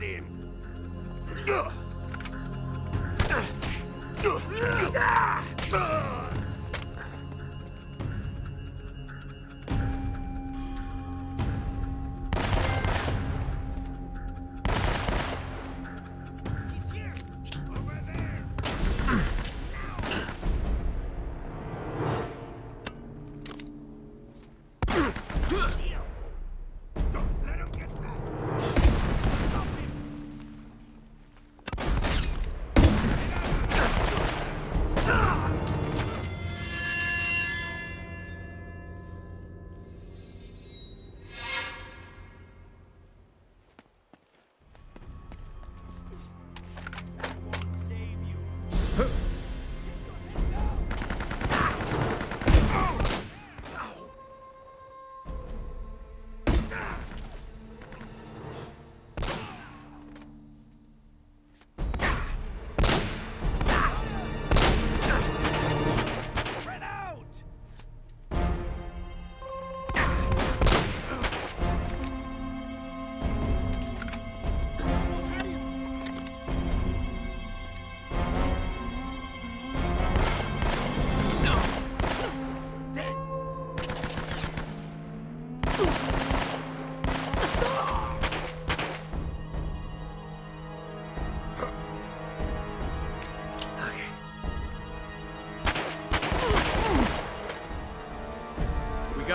Had him.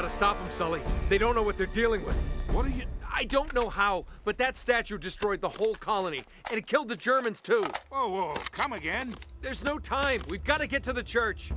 Gotta stop them, Sully. They don't know what they're dealing with. What are you? I don't know how, but that statue destroyed the whole colony, and it killed the Germans too. Whoa, whoa, come again? There's no time. We've got to get to the church.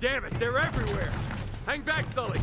Damn it, they're everywhere! Hang back, Sully!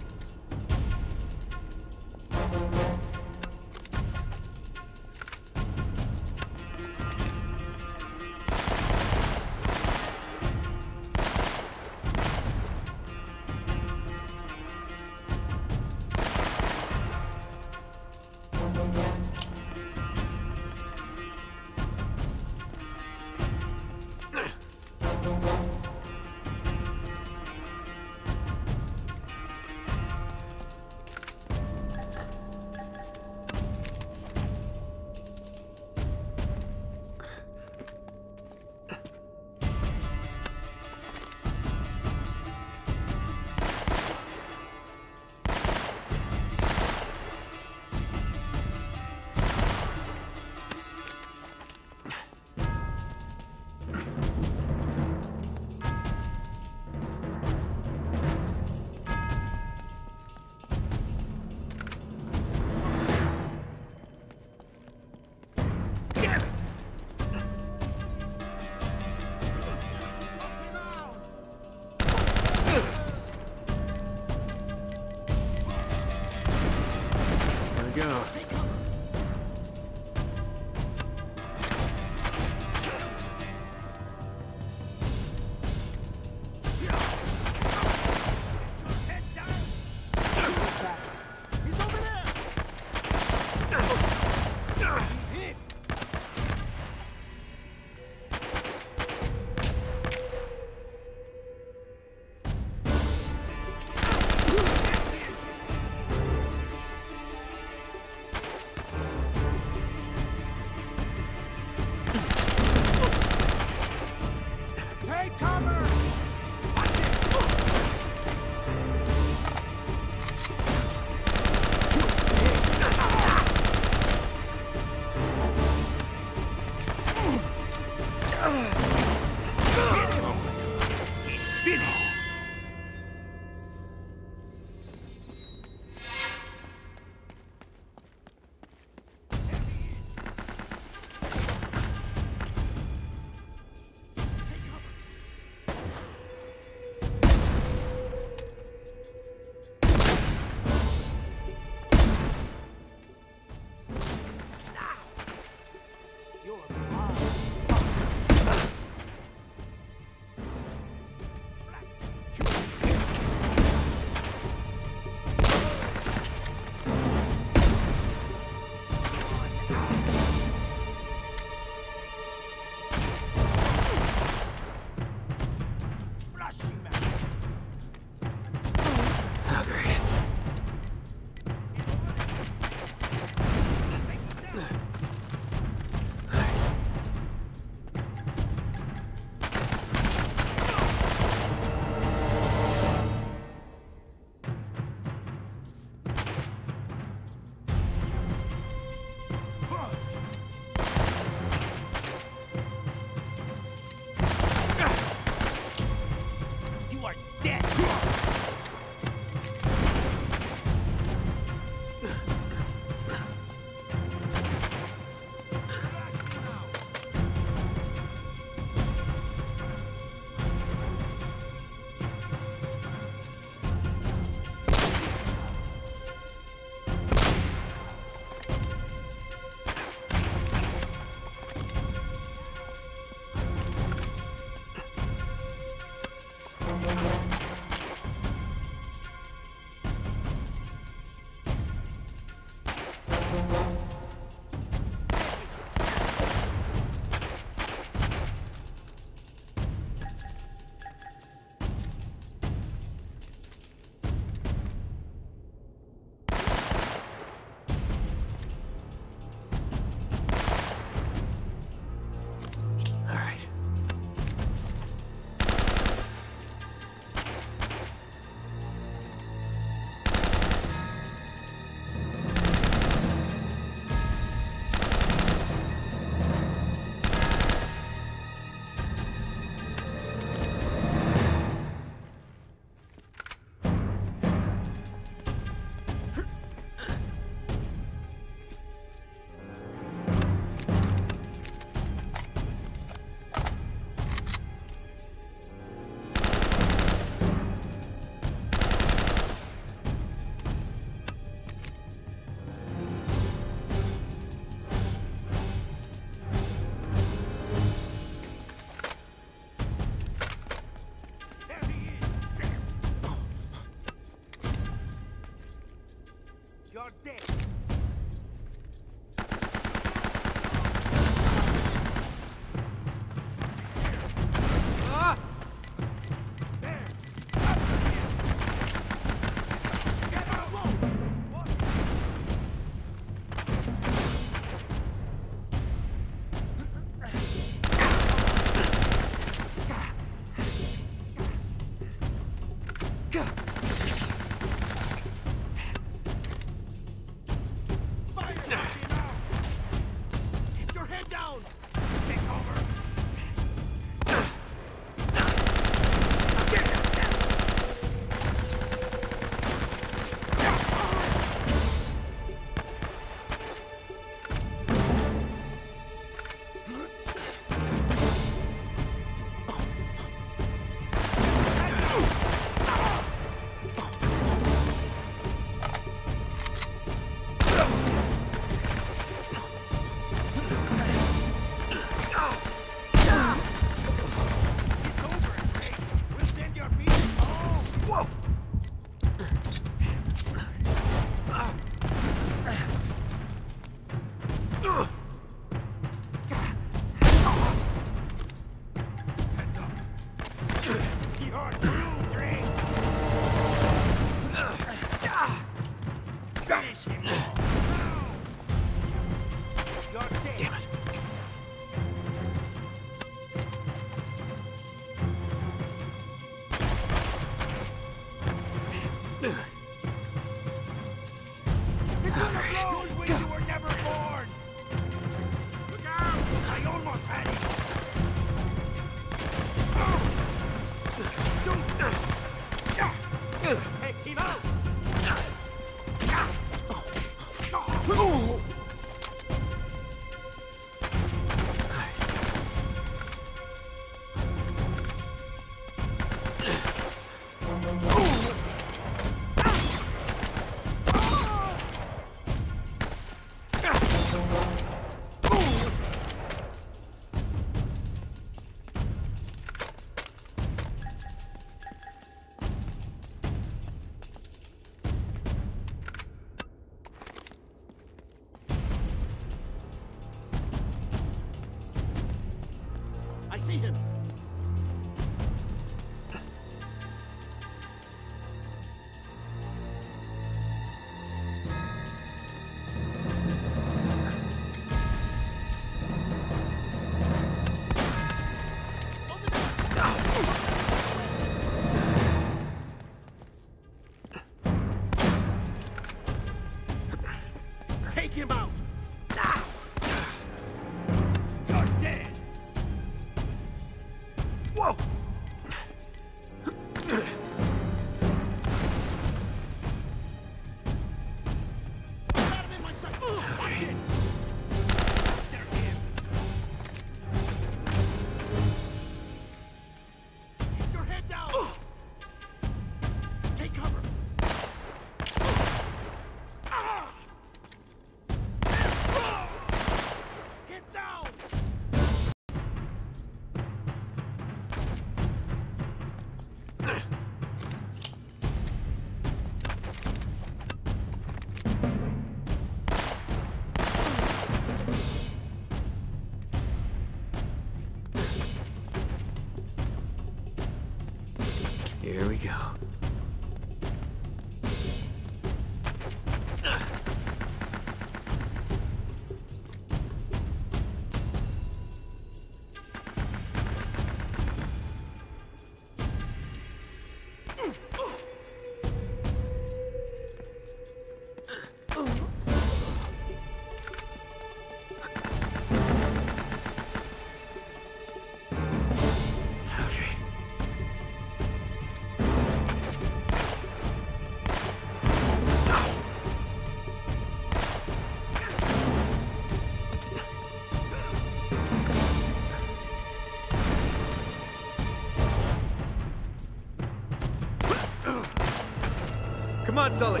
on, Sully.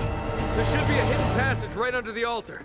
There should be a hidden passage right under the altar.